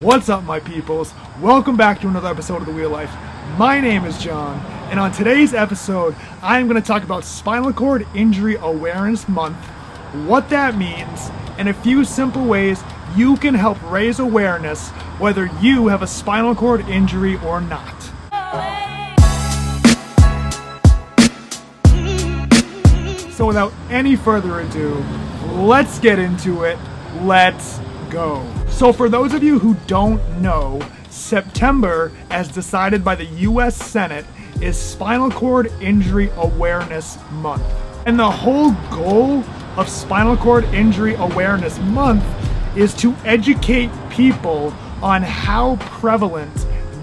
What's up, my peoples? Welcome back to another episode of The Wheel Life. My name is John, and on today's episode, I'm going to talk about Spinal Cord Injury Awareness Month, what that means, and a few simple ways you can help raise awareness whether you have a spinal cord injury or not. So, without any further ado, let's get into it. Let's go. So, for those of you who don't know, September, as decided by the US Senate, is Spinal Cord Injury Awareness Month. And the whole goal of Spinal Cord Injury Awareness Month is to educate people on how prevalent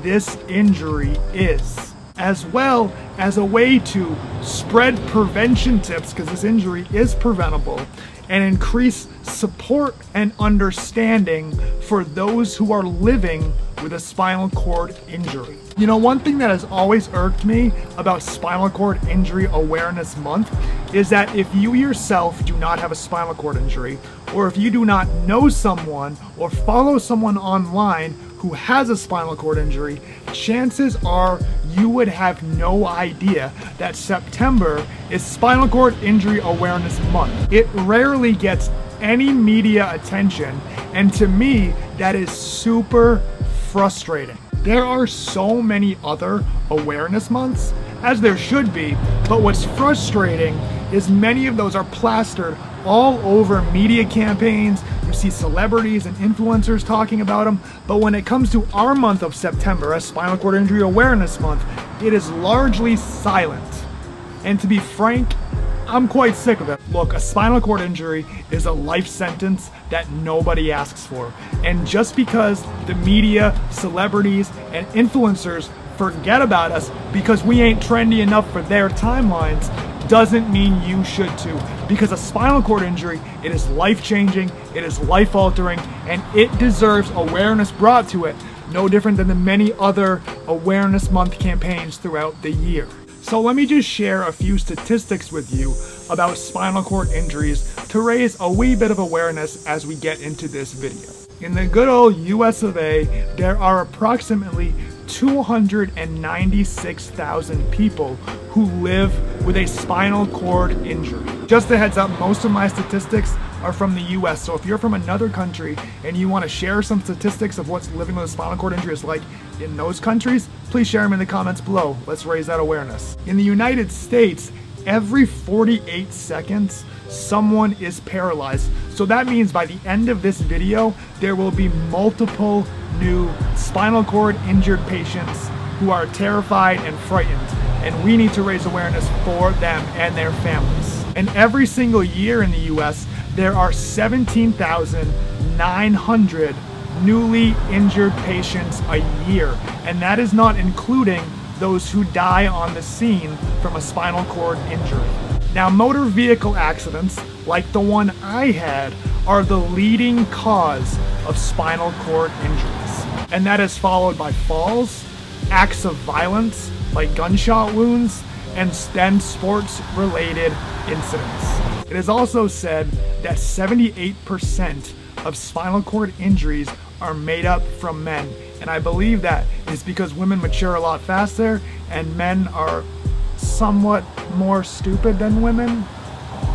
this injury is, as well as a way to spread prevention tips, because this injury is preventable, and increase support and understanding for those who are living with a spinal cord injury. You know, one thing that has always irked me about Spinal Cord Injury Awareness Month is that if you yourself do not have a spinal cord injury, or if you do not know someone or follow someone online who has a spinal cord injury, chances are you would have no idea that September is Spinal Cord Injury Awareness Month. It rarely gets any media attention, and to me, that is super frustrating. There are so many other awareness months, as there should be, but what's frustrating is many of those are plastered all over media campaigns. You see celebrities and influencers talking about them. But when it comes to our month of September, as Spinal Cord Injury Awareness Month, it is largely silent. And to be frank, I'm quite sick of it. Look, a spinal cord injury is a life sentence that nobody asks for. And just because the media, celebrities, and influencers forget about us because we ain't trendy enough for their timelines doesn't mean you should too. Because a spinal cord injury, it is life changing, it is life altering, and it deserves awareness brought to it, no different than the many other Awareness Month campaigns throughout the year. So let me just share a few statistics with you about spinal cord injuries to raise a wee bit of awareness as we get into this video. In the good old US of A, there are approximately 296,000 people who live with a spinal cord injury. Just a heads up, most of my statistics are from the US, so if you're from another country and you want to share some statistics of what's living with a spinal cord injury is like in those countries, please share them in the comments below. Let's raise that awareness. In the United States, every 48 seconds, someone is paralyzed. So that means by the end of this video, there will be multiple new spinal cord injured patients who are terrified and frightened. And we need to raise awareness for them and their families. And every single year in the US, there are 17,900 newly injured patients a year. And that is not including those who die on the scene from a spinal cord injury. Now, motor vehicle accidents, like the one I had, are the leading cause of spinal cord injuries. And that is followed by falls, acts of violence, like gunshot wounds, and then sports related incidents. It is also said that 78% of spinal cord injuries are made up from men. And I believe that is because women mature a lot faster and men are somewhat more stupid than women.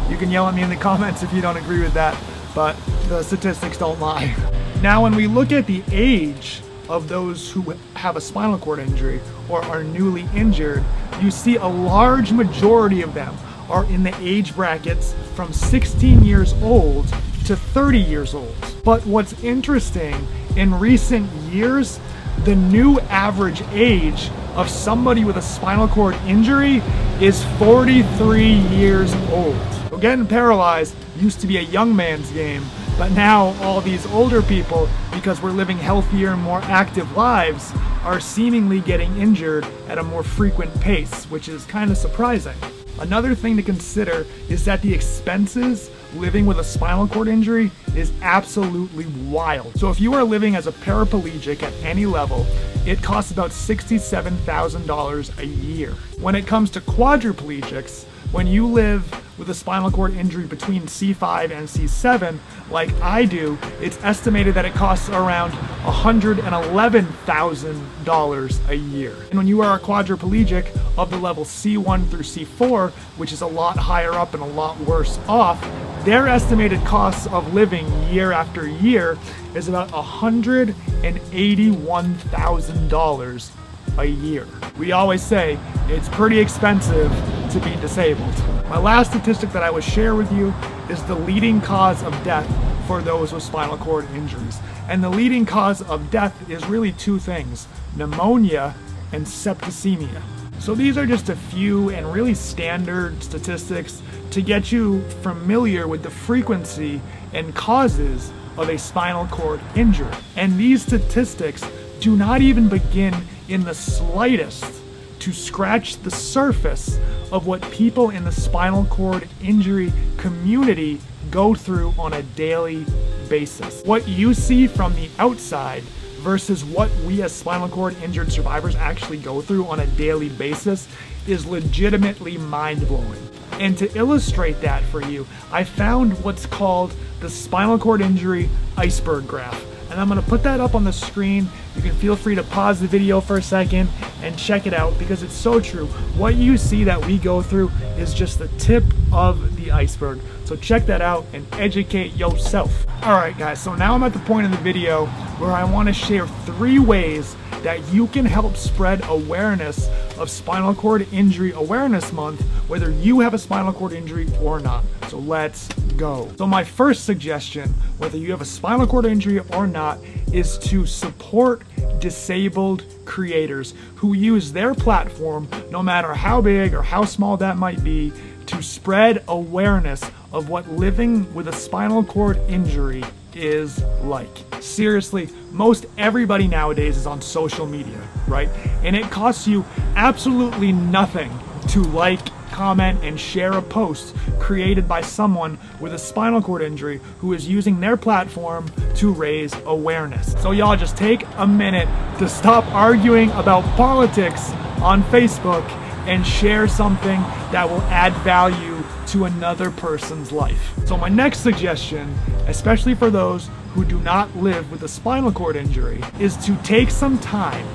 You can yell at me in the comments if you don't agree with that, but the statistics don't lie. Now, when we look at the age of those who have a spinal cord injury or are newly injured, you see a large majority of them are in the age brackets from 16 years old to 30 years old. But what's interesting, in recent years, the new average age of somebody with a spinal cord injury is 43 years old. So getting paralyzed used to be a young man's game, but now all these older people, because we're living healthier and more active lives, are seemingly getting injured at a more frequent pace, which is kind of surprising. Another thing to consider is that the expenses living with a spinal cord injury is absolutely wild. So if you are living as a paraplegic at any level, it costs about $67,000 a year. When it comes to quadriplegics, when you live with a spinal cord injury between C5 and C7, like I do, it's estimated that it costs around $111,000 a year. And when you are a quadriplegic of the level C1 through C4, which is a lot higher up and a lot worse off, their estimated costs of living year after year is about $181,000 a year. We always say it's pretty expensive to be disabled. My last statistic that I will share with you is the leading cause of death for those with spinal cord injuries. And the leading cause of death is really two things, pneumonia and septicemia. So these are just a few and really standard statistics to get you familiar with the frequency and causes of a spinal cord injury. And these statistics do not even begin in the slightest to scratch the surface of what people in the spinal cord injury community go through on a daily basis. What you see from the outside versus what we as spinal cord injured survivors actually go through on a daily basis is legitimately mind blowing. And to illustrate that for you, I found what's called the spinal cord injury iceberg graph and I'm gonna put that up on the screen. You can feel free to pause the video for a second and check it out because it's so true. What you see that we go through is just the tip of the iceberg. So check that out and educate yourself. All right guys, so now I'm at the point in the video where I wanna share three ways that you can help spread awareness of Spinal Cord Injury Awareness Month, whether you have a spinal cord injury or not. So let's go. So my first suggestion, whether you have a spinal cord injury or not, is to support disabled creators who use their platform, no matter how big or how small that might be, to spread awareness of what living with a spinal cord injury is like. Seriously, most everybody nowadays is on social media, right? And it costs you absolutely nothing to like, comment, and share a post created by someone with a spinal cord injury who is using their platform to raise awareness. So y'all just take a minute to stop arguing about politics on Facebook and share something that will add value to another person's life. So my next suggestion, especially for those who do not live with a spinal cord injury, is to take some time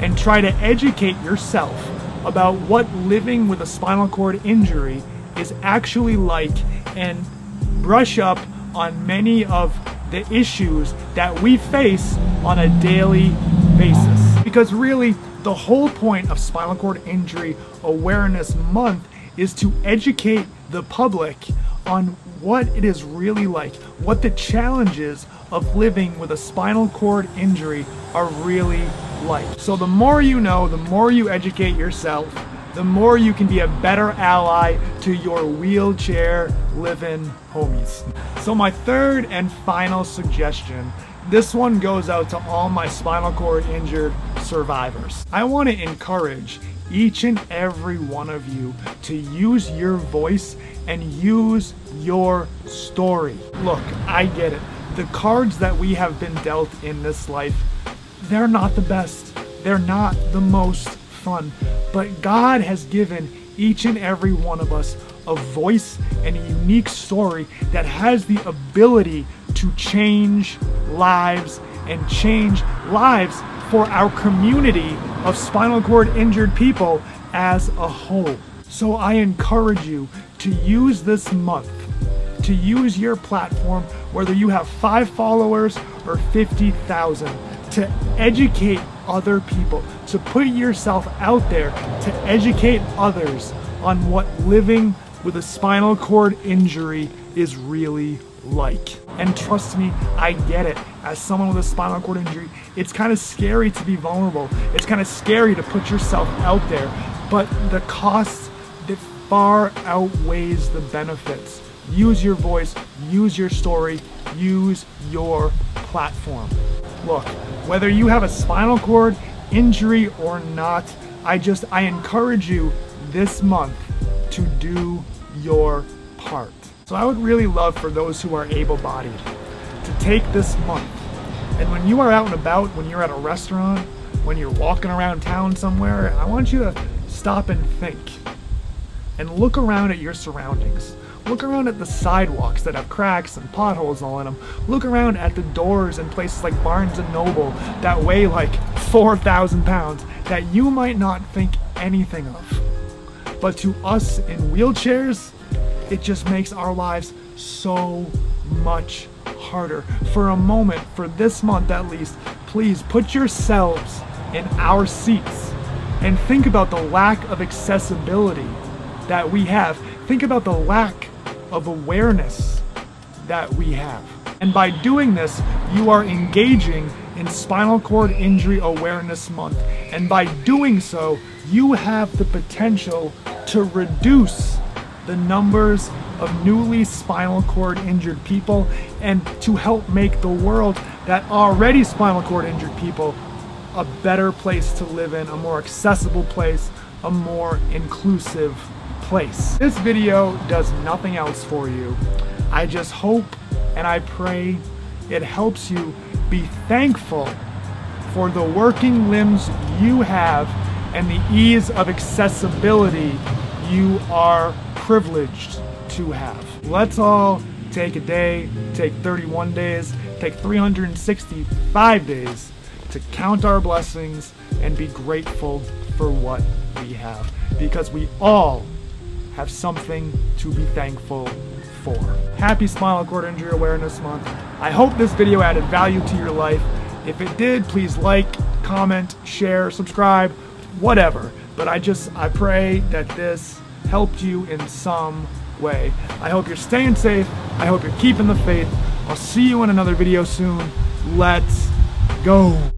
and try to educate yourself about what living with a spinal cord injury is actually like and brush up on many of the issues that we face on a daily basis. Because really, the whole point of Spinal Cord Injury Awareness Month is to educate the public on what it is really like, what the challenges of living with a spinal cord injury are really like. So the more you know, the more you educate yourself, the more you can be a better ally to your wheelchair living homies. So my third and final suggestion, this one goes out to all my spinal cord injured survivors. I want to encourage each and every one of you to use your voice and use your story. Look, I get it. The cards that we have been dealt in this life, they're not the best. They're not the most fun. But God has given each and every one of us a voice and a unique story that has the ability to change lives and change lives for our community of spinal cord injured people as a whole. So I encourage you to use this month to use your platform, whether you have five followers or 50,000, to educate other people, to put yourself out there to educate others on what living with a spinal cord injury is really like. And trust me, I get it. As someone with a spinal cord injury, it's kind of scary to be vulnerable. It's kind of scary to put yourself out there, but the cost that far outweighs the benefits. Use your voice, use your story, use your platform. Look, whether you have a spinal cord injury or not, I just I encourage you this month to do your part. So I would really love for those who are able-bodied to take this month and when you are out and about, when you're at a restaurant, when you're walking around town somewhere, I want you to stop and think. and look around at your surroundings. Look around at the sidewalks that have cracks and potholes all in them. Look around at the doors in places like Barnes and Noble that weigh like 4,000 pounds that you might not think anything of. But to us in wheelchairs, it just makes our lives so much harder. For a moment, for this month at least, please put yourselves in our seats and think about the lack of accessibility that we have. Think about the lack of awareness that we have. And by doing this, you are engaging in Spinal Cord Injury Awareness Month. And by doing so, you have the potential to reduce the numbers of newly spinal cord injured people and to help make the world that already spinal cord injured people a better place to live in, a more accessible place, a more inclusive place. This video does nothing else for you. I just hope and I pray it helps you be thankful for the working limbs you have and the ease of accessibility you are privileged to have. Let's all take a day, take 31 days, take 365 days to count our blessings and be grateful for what we have. Because we all have something to be thankful for. Happy Spinal Cord Injury Awareness Month. I hope this video added value to your life. If it did, please like, comment, share, subscribe, whatever. But I just, I pray that this helped you in some way. I hope you're staying safe. I hope you're keeping the faith. I'll see you in another video soon. Let's go.